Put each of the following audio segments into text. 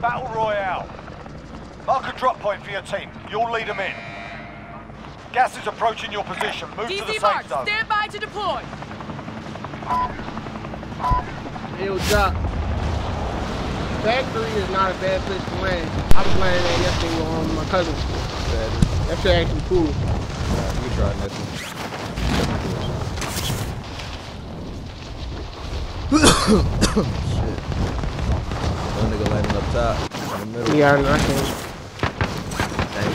Battle Royale. Mark a drop point for your team. You'll lead them in. Gas is approaching your position. Move to the DC safe mark, zone. stand by to deploy. It'll drop. Factory is not a bad place to land. I was landing there yesterday with um, my cousin. That shit actually cool. Yeah, we tried that too. Shit. One up in the middle. Yeah, I know. I can. Dang.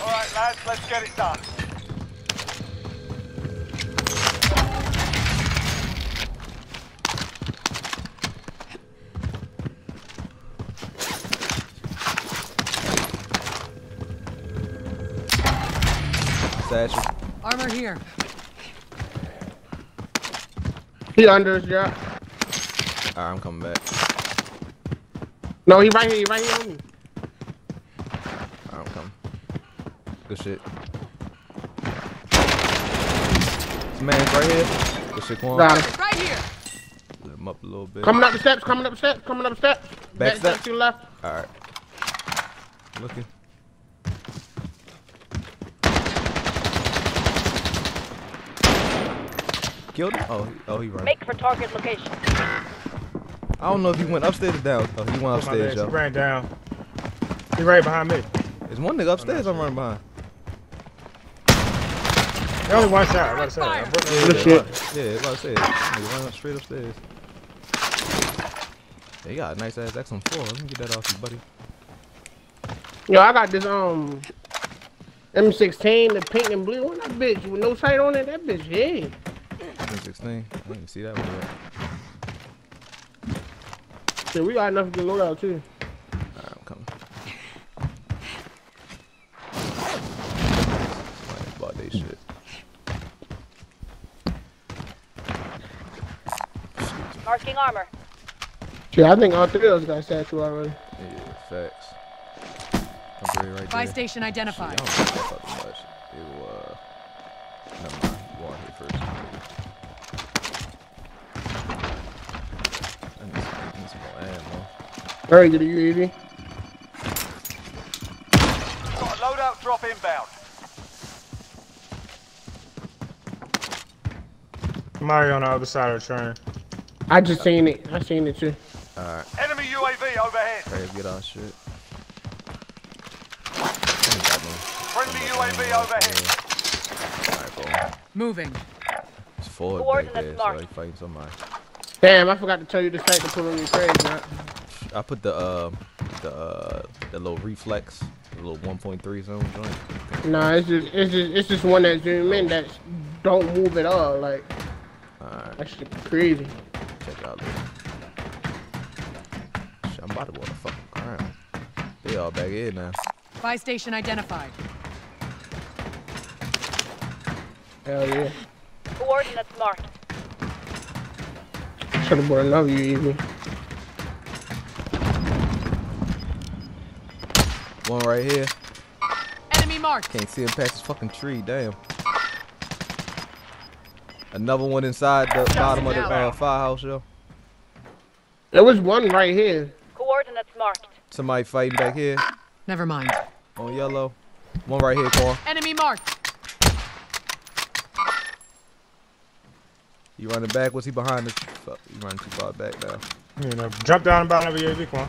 All right, lads, let's get it done. Satchel. Armor here. He under his drop. Alright, I'm coming back. No, he right here. He right here on me. Alright, I'm coming. Good shit. This man's right here. Good shit, Quan. Got him. Right here. Lit him up a little bit. Coming up the steps. Coming up the steps. Coming up the steps. Back step. to the left. Alright. Looking. Killed him? Oh, oh, he running. Make for target location. I don't know if he went upstairs or down. Oh, he went upstairs, bad, She yo. ran down. He right behind me. There's one nigga upstairs I'm running behind. There's only one shot. I gotta say. I broke Yeah, shit. Yeah, that's what I said. Nigga running up straight upstairs. Yeah, you got a nice ass XM4. Let me get that off you, buddy. Yo, I got this um M16, the pink and blue one. That bitch with no sight on it. That bitch, yeah. M16. I didn't see that one yet. Shit, we got enough to load out too. Alright, I'm coming. Somebody bought they shit. Marking armor. Shit, I think all three of us got statue already. Yeah, facts. I'm right Buy there. station Shit, I identified. don't Very good, UAV. Got a loadout drop inbound. Mario on the other side of the train. I just seen it. I seen it too. Alright, Enemy UAV overhead. ready to get our shit. I ain't got no- Friendly UAV overhead. Alright, boom. Moving. It's forward back Coordinates there, so marked. he fighting somebody. Damn, I forgot to tell you the site to put on your trade, man. I put the, uh, the, uh, the little reflex, the little 1.3 zone joint. Nah, it's just it's just it's just one that zoom in that don't move at all. Like Alright, that shit crazy. check out this. Shit, I'm about to go on the fucking ground. They all back in now. Buy station identified. Hell yeah. Coordinates marked. Should have brought another UAV. One right here. Enemy marked. Can't see him past this fucking tree. Damn. Another one inside the bottom of the uh, firehouse, yo. There was one right here. Coordinates marked. Somebody fighting back here Never mind. on yellow. One right here, Quan. Enemy marked. You running back? Was he behind us? Fuck, you running too far back now. You know, jump down about another UAV. Come on.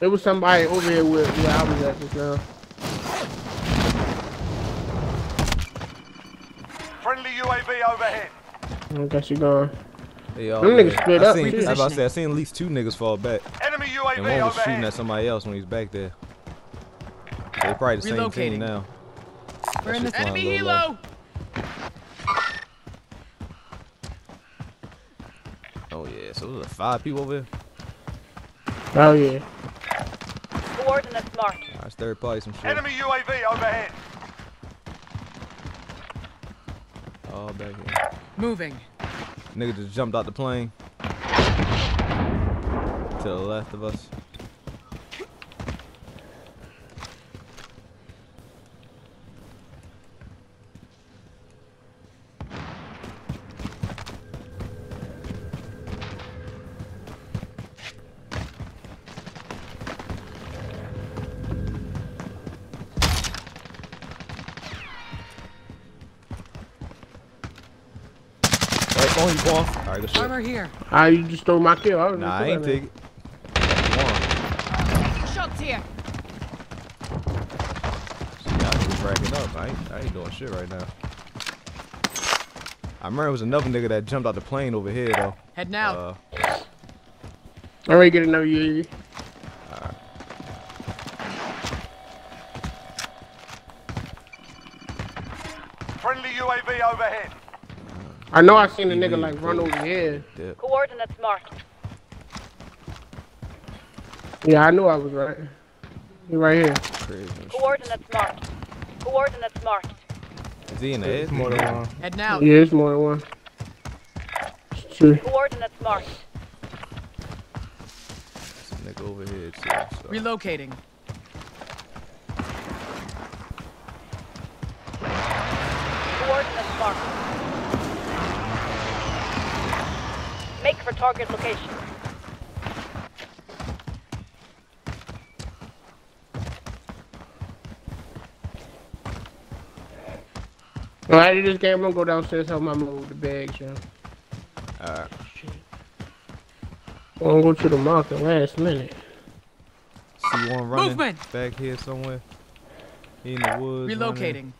There was somebody over here with where I was at just now. Friendly UAV overhead. I guess you're gone. They all Them there. niggas split I up, Seen, too. I, was about to say, I seen at least two niggas fall back, Enemy UAV and UAV one was shooting at somebody else when he's back there. They're probably the same team now. We're in shit the enemy low, low. helo. Oh yeah, so there's five people over here. Oh yeah. Coordinates marked. That's third party some shit. Enemy UAV overhead. All back here. Moving. Nigga just jumped out the plane. To the left of us. Jump on you, Quan. Alright, good shit. Armor here. Ah, you just stole my kill. I was Nah, I ain't putting take it. Shots here. See, y'all niggas racking up. I ain't, I ain't doing shit right now. I remember it was another nigga that jumped out the plane over here though. Head now. Uh, it. I already get another UAV. I know I seen a nigga like run over here. dip. Coordinates marked. Yeah, I knew I was right. He right here. Crazy. and shit. Coordinates marked. Coordinates marked. Is he in the edge? More than one. Heading out. Yeah, it's more than one. It's Two. Coordinates marked. Some nigga over here too. So. Relocating. Coordinates marked. Make for target location. Alright, this game, I'm gonna go downstairs, help my mom with the bags, yo. Alright. I'm gonna go to the market last minute. See one running Movement! back here somewhere. He in the woods. running. Relocating.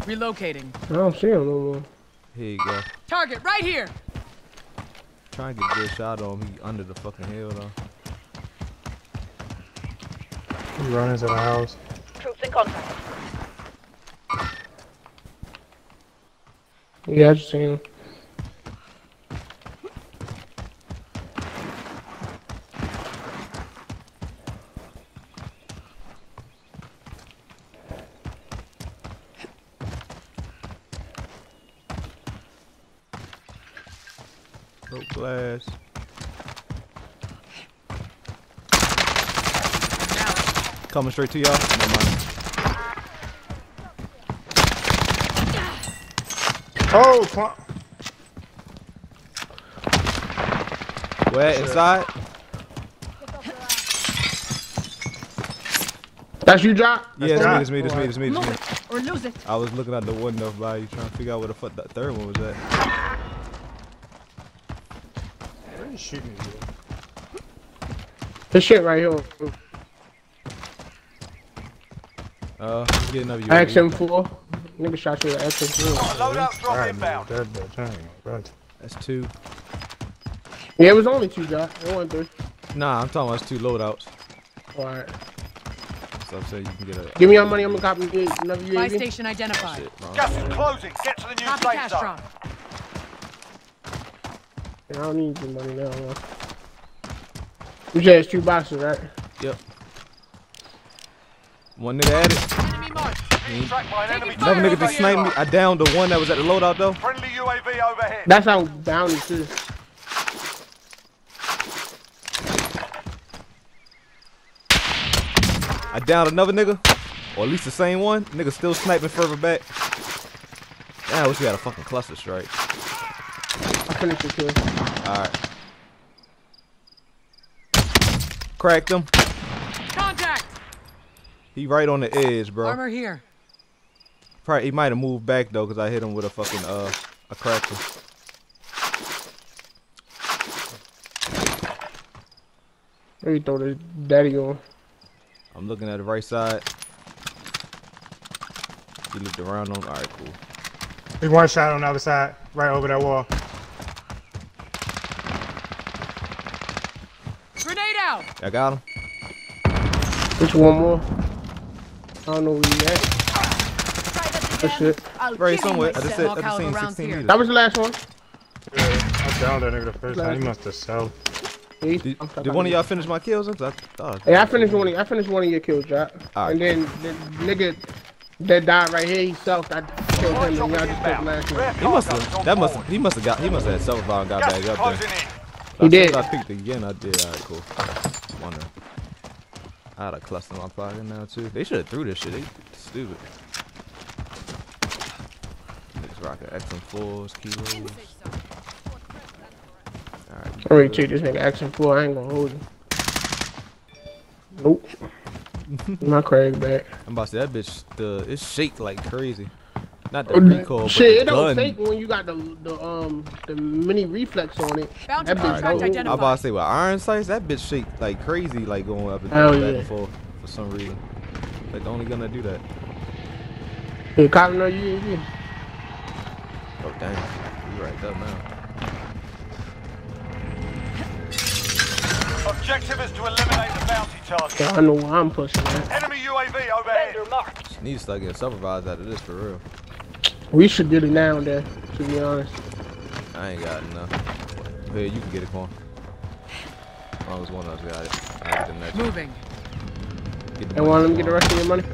Relocating. I don't see him no more. Here you go. Target right here. Trying to get a good shot on him. He under the fucking hill though. He running to the house. Troops in contact. Yeah, I just seen him. Broke glass. Now. Coming straight to y'all. Never mind. Oh, Quan- Where inside? That's you, Jock? Yeah, it's me, right. it's me, it's me, it's me, it's me. Or lose it. I was looking out the window by you trying to figure out where the fuck that third one was at. Where you shooting you? This shit right here. Uh, let's get another UAV. XM4. Nigga shot you with XM4. Loadout drop Alright, inbound. That bitch, I ain't gonna. That's two. Yeah, it was only two, Jock. It wasn't three. Nah, I'm talking about it's two loadouts. Alright. So I'm saying you can get a Give me your money, I'm gonna copy you another Buy UAV. station identified. shit. no. Gas is closing. Get to the new Copy safe zone. drop. I don't need your money now, man. You said it's two boxes, right? Yep. One nigga at it. Enemy marked. Mm. Tracked by an enemy Taking fire Another nigga over just sniped me. I downed the one that was at the loadout though. Friendly UAV overhead. That's how bounty too. I downed another nigga. Or at least the same one. Nigga still sniping further back. Damn, I wish we had a fucking cluster strike. I finished the kill. Alright. Cracked him. Contact. He right on the edge, bro. Armor here. Probably he might have moved back though, cause I hit him with a fucking uh a cracker. Where you throw this daddy on? I'm looking at the right side. He looked around on. All right, cool. Big one shot on the other side, right over that wall. Grenade out. I got him. Just one more. I don't know where you at. Good shit. Right somewhere. I just said. I just seen 16 meters. That was the last one. Yeah, I downed that nigga the first time. He must have sold. Did, did one of you. y'all finish my kills? I thought. Oh, hey, I finished one. Of, I finished one of your kills, Jack. Alright. And then the nigga that died right here, he self. I killed him, and y'all just took the last one. He must have. That must. He must have got. He must have had self vibe and got Gas back up there. in. He As did. I picked again. I did. All right, cool. Wonder. I had a cluster in my pocket now too. They should have threw this shit. They stupid. Niggas rocking XM4s, kilos. Alright. I'm ready to take this nigga action four. I ain't gonna hold you. Nope. My Krig back. I'm about to say that bitch. The it's shaked like crazy. Not the recoil, but Shit, it the don't gun. take when you got the the um the mini reflex on it. Bounty That bitch contract don't- I about to say with iron sights, that bitch shake like crazy, like going up and Hell down, back and forth for some reason. Like the only gun that do that. Hey, cop no UAV. Oh damn, you right there now. Objective is to eliminate the bounty target. I know why I'm pushing that. Enemy UAV overhead. Vendor marked. Need to start getting supervised out of this for real. We should get it now, there. To be honest. I ain't got enough. Here, you can get it, Quan. As long as one of us got it. I get the next one. Moving. Get the And want money, them get the rest of your money? They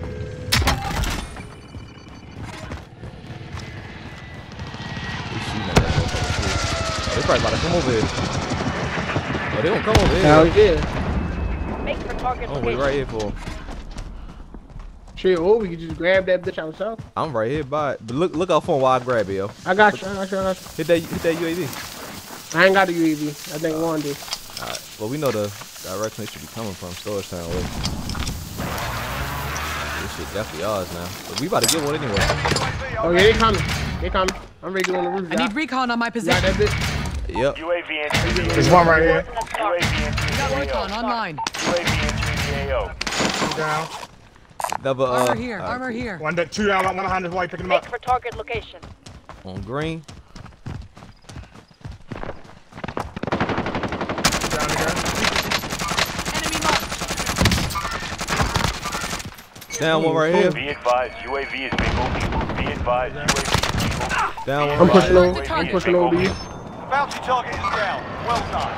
shooting at that motherfucker, too. Oh, they probably about to come over here. Oh, they don't come over here. Hell yeah. Make for target Oh, we location. right here for 'em. Shit, or we could just grab that bitch ourselves. I'm right here by it. But look look out for him while I grab it, yo. I got you, I got you, I got you. Hit that hit that UAV. I ain't got a UAV. I think one did. Alright. Well we know the direction it should be coming from, storage town way. This shit definitely ours now. But we about to get one anyway. Oh yeah, they coming. They coming. I'm ready to go on the roof. I need recon on my You got position. that bitch? Yep. UAV entering There's one right here. Coordinates marked. UAV entering Got the recon AO. online. UAV entering the AO. Down. Never uh Armor here. alright, Armor here. One, that- two down, one behind his white, picking him Make up. for target location. On green. Down again. Enemy marked. Down one right here. Be advised, UAV is bingo fuel. Be advised, UAV is bingo fuel. Down one I'm right pushing here. over. I'm pushing over to you. Bounty target is down. Well done.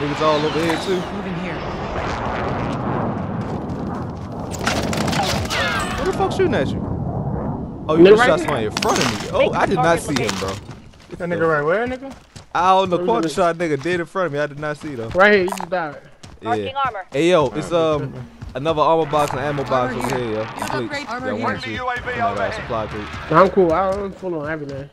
Niggas all over here too. Moving here. Who fuck shooting at you? Oh, you Nigga just right shot here. somebody in front of me. Oh, I did not see him, bro. That nigga right where, nigga? I don't know. Where's Quarter shot nigga dead in front of me. I did not see though. Right here, you just died. Marking Yeah. armor. Hey yo, it's um another armor box and ammo box Armor over here. here, yo. You have armor Got one, two. UAV Come on, overhead. guys, supply crate. I'm cool. I'm full on everything.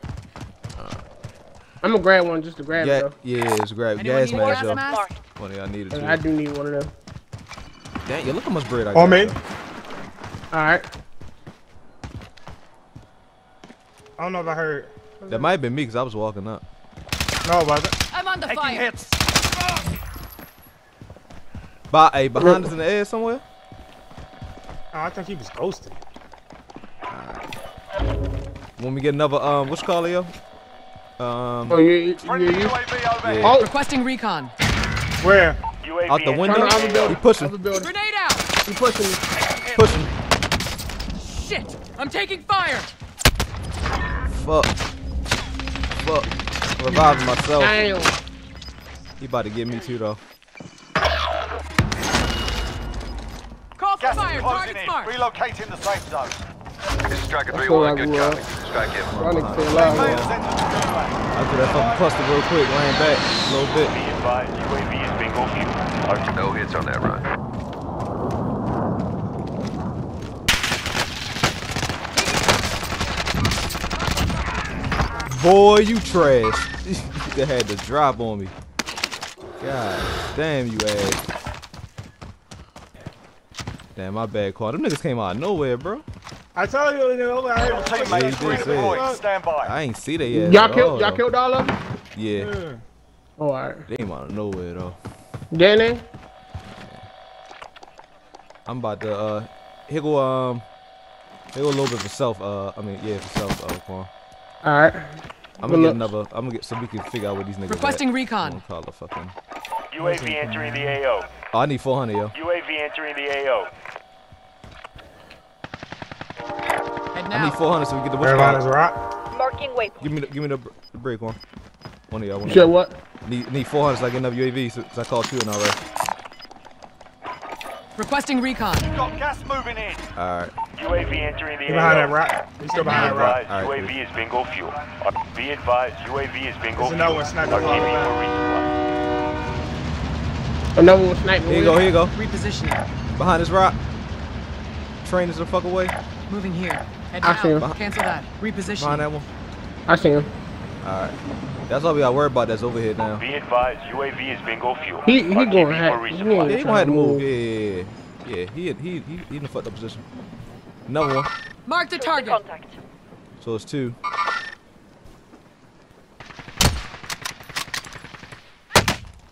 I'm gonna grab one just to grab Yeah, it yeah, it's grab Anyone gas a mask, gas yo. mask? Marked. One of y'all needed though. I do need one of them. Damn, yo, look how much bread I got. On me. yo. All right. I don't know if I heard. That might have been me because I was walking up. No, it wasn't. I'm under Taking fire. hits. By, hey, behind us in the air somewhere? Oh, I think he was ghosted. When we get another, um, what's call it, yo? Um, Oh, you, you, Friendly you, you. Yeah. Oh, Requesting recon. Where? UAV out the window. Turn around the building. He pushing, Other building. Grenade out. He pushing pushing. Shit. I'm taking fire. Fuck. Fuck. Reviving myself. Damn. He about to get me too, though. Call for Gas fire. is Target smart. Relocating the safe zone. This is Striker I feel 3-1, good we, copy. Strike Y'all in. niggas stay Team alive. leaders man. entered the gulag. I threw that fucking cluster real quick, ran back a little bit. Be advised, UAV is bingo fuel. No hits on that run. Boy, you trash. you had to drop on me. God damn you ass. Damn, my bad call. Them niggas came out of nowhere, bro. I told you, you know, I Your heard teammate Yeah, is you did say it. redeployed. Stand by. I ain't see they yet. Y'all killed, y'all killed all of them? Yeah, Yeah. Oh, all right. they came out of nowhere though. Danny? I'm about to uh, here go um, here go a little bit for self. Uh, I mean yeah, for self. Uh, Quan. All right. I'm gonna get another. I'm gonna get so we can figure out what these niggas. Are. Requesting at. recon. I'm call the fucking. UAV entering the AO. Oh, I need 400, yo. UAV entering the AO. I need 400 so we get the what's Everybody is called. rock. Marking waypoint. Give me the, give me the, the break one. One of y'all. One You of said what? Need need 400 so I get another UAV. So, 'cause I called two in already. Requesting recon. You Got gas moving in. All right. UAV entering the He behind that AO. rock. He's still behind that rock. advised, Alright, UAV is bingo fuel. Uh, Be advised, UAV is bingo There's fuel. another one sniping RTB below. Another one sniping. Here you go. Here you go. Repositioning. Behind this rock. Train is the fuck away. Moving here. Head I see him. Cancel that. Behind Repositioning. that one. I see him. All right. That's all we got to worry about. That's over here now. Be advised, UAV is bingo fuel. He- he RTB going for. He resupply. Yeah, he gonna have to move. move. Yeah, yeah, yeah. Yeah, he he he he in a fucked up position. Another one. Mark the target. contact. So it's two.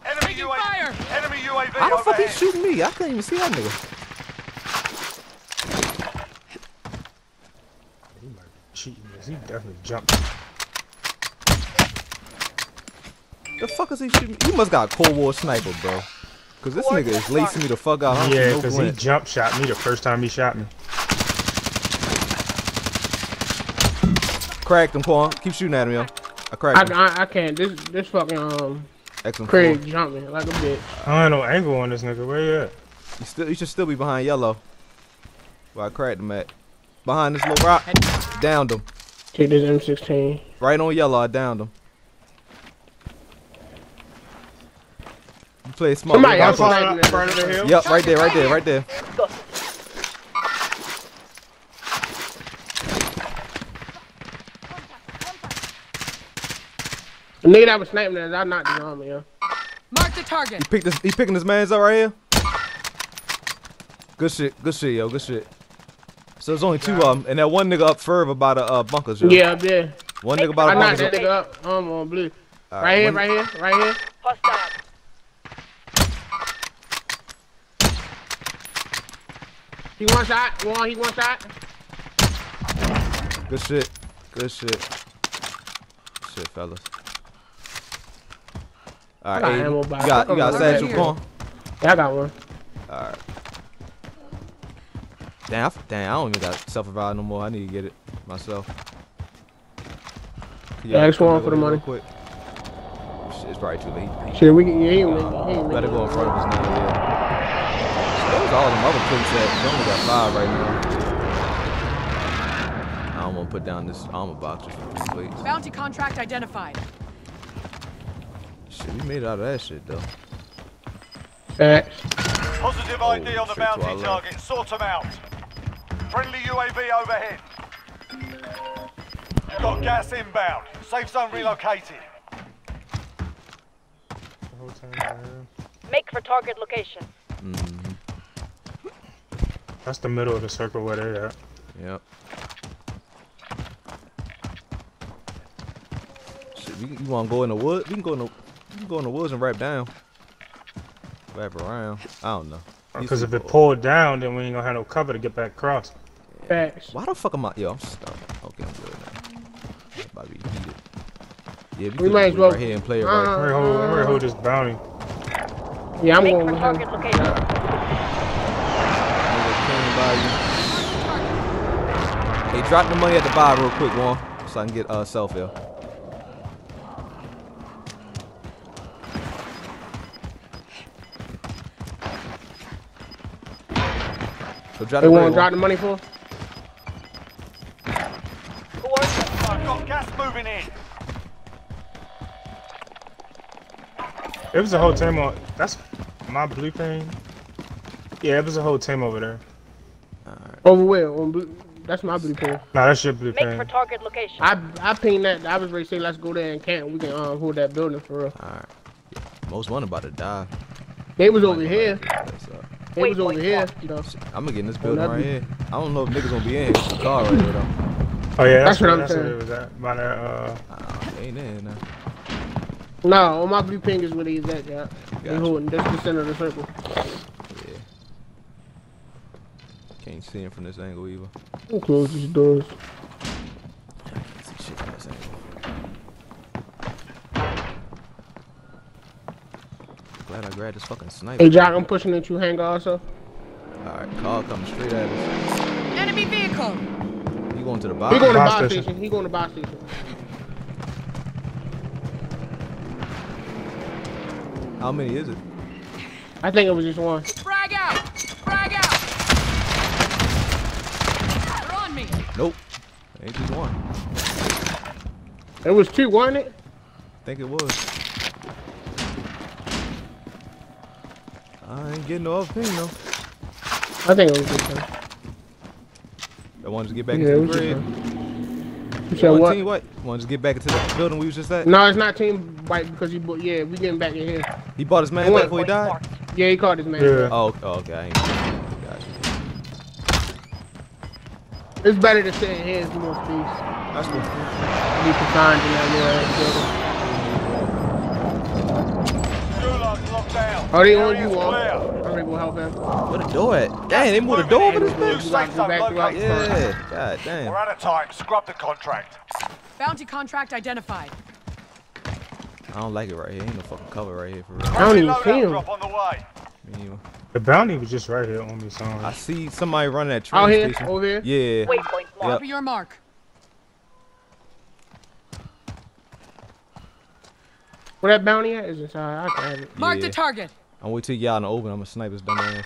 Enemy UAV. fire! Enemy UAV How the fuck he shooting me? I couldn't even see that nigga. He might be cheating this. He definitely jumped. The fuck is he shooting? You must got a Cold War sniper, bro. Cause this nigga is lacing me the fuck out. I don't see Yeah, no because he jump shot me the first time he shot me. Cracked him, Quan. Keep shooting at him, yo. I cracked him. I, I, I can't. This this fucking um Excellent. Krig jumped me like a bitch. I don't know angle on this nigga. Where you at? You still, you should still be behind yellow. Where I cracked him at. Behind this little rock. Downed him. Take this M16. Right on yellow. I downed him. You play smart. Somebody Look else out sniping up front of the Yep, right there, right there, right there. The nigga that was sniping that, I knocked him on me, yo. Mark the target. He picked this. He picking his man's up right here. Good shit. Good shit, yo. Good shit. So there's only two of them, and that one nigga up further by the uh, bunkers, yo. Yeah, up there. One nigga by I the knocked bunkers. that Up. nigga up. Um, on blue. Right here, one- right here, right here. Hostile. He one shot. One, he one shot. Good shit. Good shit. Shit, fellas. All got Aiden, you got you got Right satchel here. Quan. Yeah, I got one. All right. Damn, I, f- damn, I don't even got self-revive no more. I need to get it myself. Can Yeah, ask come Juan back for the money. Quick. Shit, it's probably too late. He- Shit, we can. Yeah, he ain't make- he ain't Better go in front of us now, yeah. Those all them other plates that we only got five right now. I'm gonna put down this armor box just for these. Bounty contract identified. Shit, we made it out of that shit though. Facts. Positive ID on the straight to bounty left. target. Sort them out. Friendly UAV overhead. You've got gas inbound. Safe zone relocated. The whole time right here. Make for target location. Mm-hmm. That's the middle of the circle where they're at. Yep. Shit, we, you want to go in the wood? We can go in the, we can go in the woods and wrap down. Wrap around. I don't know. Because if it people- pulled down, then we ain't gonna have no cover to get back across. Facts. Why the fuck am I? Yo, I'm stuck. Okay, I'm good now. I'm about to be heated. Yeah, we, We might as well- right here and play it Uh, right. I'm ready to hold, I'm ready to hold this bounty. Yeah, I'm going for with him. location. Nigga came by you. Hey, drop the money at the bar real quick, one, so I can get uh self here. Drop They the want money. to drop the money for? Coordinates I've got gas moving in. It was a whole team on. That's my blue thing. Yeah, it was a whole team over there. Over where? On blue. That's my blue pin. Nah, that's your blue Make for target location. I I pinged that. I was ready to say let's go there and camp. We can um hold that building for real. Alright. Most one about to die. They was over here. That's, uh, was over wait, here. what? though. I'm gonna get in this building right here. I don't know if niggas gonna be in here. It's a car right here though. Oh yeah, That's that's, what where, I'm that's where saying. it was at. By that, uh, Uh, ain't in now. No, on my blue ping is where they is at, yeah. They Gotcha. holding. That's the center of the circle. Yeah. Can't see him from this angle either. We'll close these doors. Glad I grabbed this fucking sniper. Hey, Jock, I'm pushing into hangar also. Alright, car coming straight at us. Enemy vehicle. You going to the He going to Buy buy station. station. He going to buy station. How many is it? I think it was just one. Frag out. Frag out. They're on me. Nope. Ain't just one. It was two, wasn't it? I think it was. I ain't getting no other thing though. I think it was just one. I wanted to get back Yeah, into the just grid. one. You said what? Team what? Wanted to get back into the building we was just at. No, it's not team white because he. bought- Yeah, we getting back in here. He bought his man Wait, back before he died. marked. Yeah, he called his man. Yeah. Oh, oh, okay. I ain't. Gotcha. It's better to sit in here. It's more space. That's cool. You can find in that Oh, they on you, Wall. clear. I'm ready to help him. Where the door at? Dang, they moved the door over this You bitch. gotta back throughout the front. Yeah, god damn. We're out of time. Scrub the contract. Bounty contract identified. I don't like it right here. Ain't no fucking cover right here for real. I don't even see him. drop on the way. Me either. The bounty was just right here on me, so I see somebody running that train Out here? station. Over here? Yeah. Waypoint marked. Yep. Your mark. Where that bounty at? Is inside. Uh, I can have it. Mark Yeah. the target. I'm wait till y'all in the open. I'm gonna snipe his dumb ass.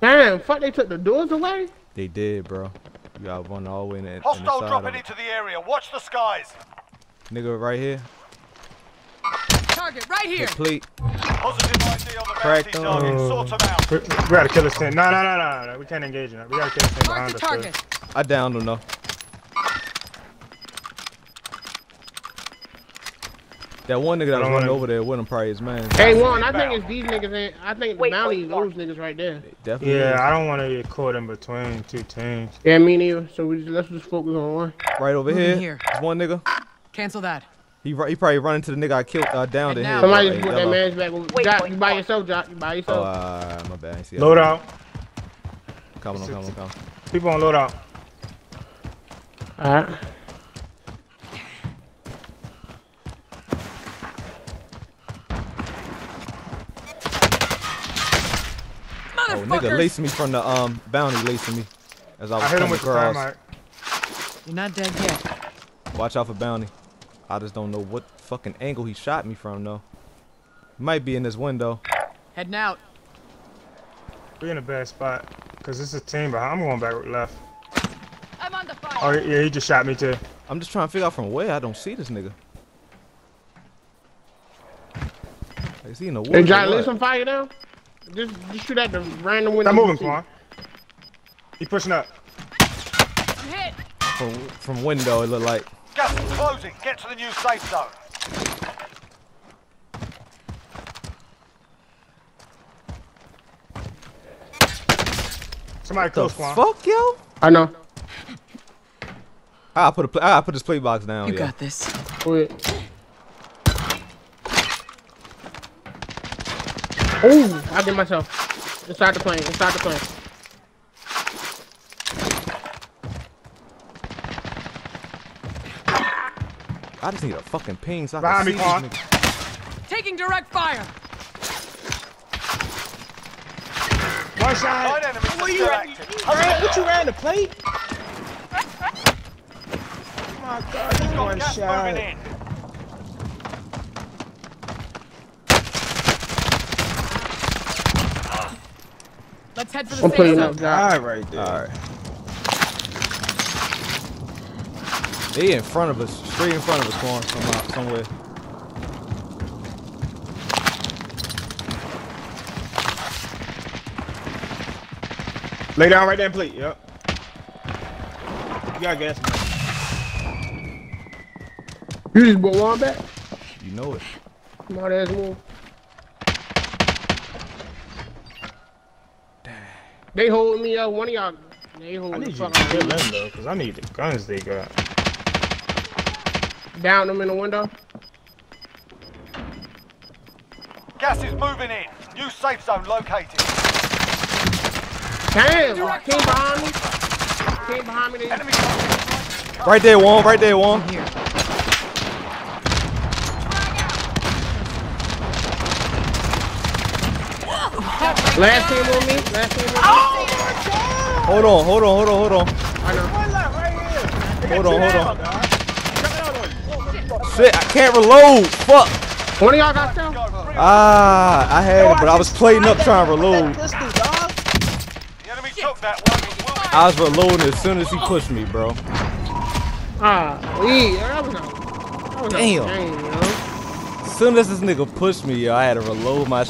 Damn, fuck, they took the doors away? They did, bro. You got one all the way in the, in the Hostile dropping of it. into the area. Watch the skies. Nigga right here. Target right here. Complete. Positive ID on the Cracked bounty on. target. Sort them out. we, we gotta kill this thing. No, no, no, no, no. We can't engage in it. We gotta kill this thing Mark behind the us. target. I downed him though. That one nigga that I was don't running wanna- over there with him probably his man. Hey, Juan, I think it's these niggas. Ain't, I think the Wait, bounty wait, those niggas right there. Definitely. Yeah, I don't want to get caught in between two teams. Yeah, me neither. So we just, let's just focus on one. Right over Moving here. here. There's one nigga. Cancel that. He he probably running to the nigga I killed uh, down And to now- here. Somebody bro. just put that yellow. man's back. Wait, Jock, wait, you by yourself, Jock. You by Oh, yourself. uh, my bad. I ain't see Load out. Coming on, coming on, coming. People on load out. Alright. Oh, nigga Motherfuckers. lacing me from the um bounty, lacing me. As I was I hit him coming with the across. thermite. You're not dead yet. Watch out for bounty. I just don't know what fucking angle he shot me from though. Might be in this window. Heading out. We in a bad spot. Cause it's a team behind. I'm going back left. I'm on the fire. Oh yeah, he just shot me too. I'm just trying to figure out from where I don't see this nigga. Is he in the woods? Hey, or Jock, lit some fire down. Just, just shoot at the random window. Stop moving, see. Quan. He pushing up. I'm hit. From, from window, it looked like. Gas is closing. Get to the new safe zone. Somebody The close, Quan. fuck, yo? I know. I gotta put a pla- I gotta put this play box down. You yeah. got this. Go Oh, I did myself. Inside the plane. Inside the plane. I just need a fucking ping so I Behind can see Quan. this nigga. Taking direct fire. One shot. What are you still ran? active. You What you ran the plate? oh my God, he's one shot. Let's head for the I'm safe playing zone. up, Jock. All right there. Alright. They in front of us, straight in front of us, Quan, somehow, somewhere. Lay down right there and plate. Yep. You got gas. man. You just brought one back? You know it. Smart ass move. They holding me up. One of y'all. They I need the you fuck to kill me. them though, cause I need the guns they got. Down them in the window. Gas is moving in. New safe zone located. Damn! Came behind me. Came behind me. They Enemy Right there, Juan. Right there, Juan. Here. last team on me. Last on. Hold on, hold on, hold on, hold on. I know. One left right here. Hold on, hold on. Shit, I can't reload. Fuck. One of y'all got still? Ah, I had it, but I was plating up trying to reload. The enemy took that one. but will be I was reloading as soon as he pushed me, bro. Ah, yeah, that was a, that was Damn. a game, yo. As soon as this nigga pushed me, yo, I had to reload my